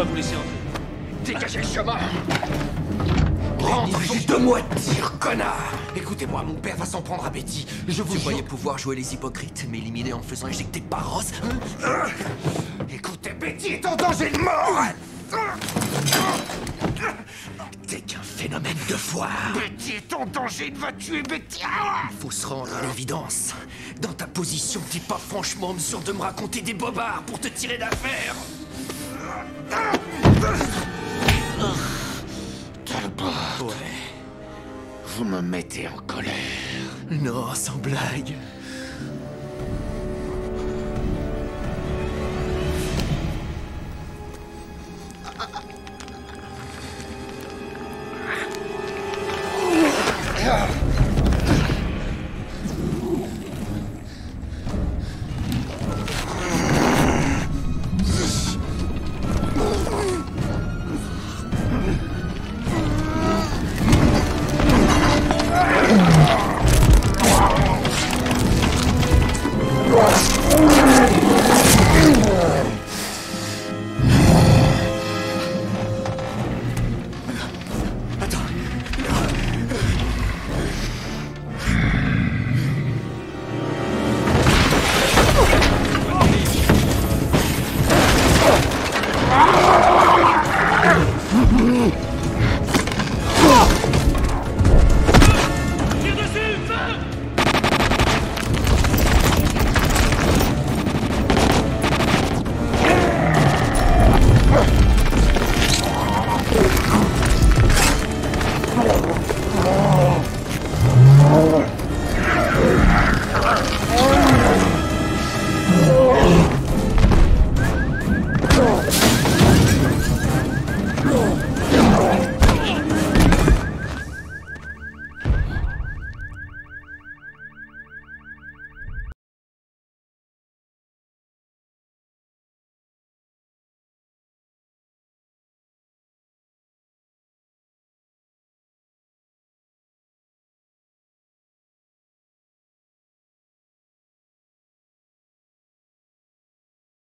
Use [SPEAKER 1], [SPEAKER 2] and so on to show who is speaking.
[SPEAKER 1] pas vous laisser entrer.
[SPEAKER 2] Dégagez le chemin Rentre, j'ai deux mots à te dire, connard Écoutez-moi, mon père va s'en prendre à Betty. Je vous
[SPEAKER 3] croyez pouvoir jouer les hypocrites, m'éliminer en me faisant éjecter par Ross hein
[SPEAKER 2] Euh, Écoutez, Betty est en danger de mort
[SPEAKER 3] T'es qu'un phénomène de foire
[SPEAKER 2] Betty est en danger, il va tuer Betty Ah
[SPEAKER 3] Faut se rendre à l'évidence. Dans ta position, t'es pas franchement sûr de me raconter des bobards pour te tirer d'affaire. Ouais.
[SPEAKER 2] Vous me mettez en colère.
[SPEAKER 3] Non, sans blague. Ah.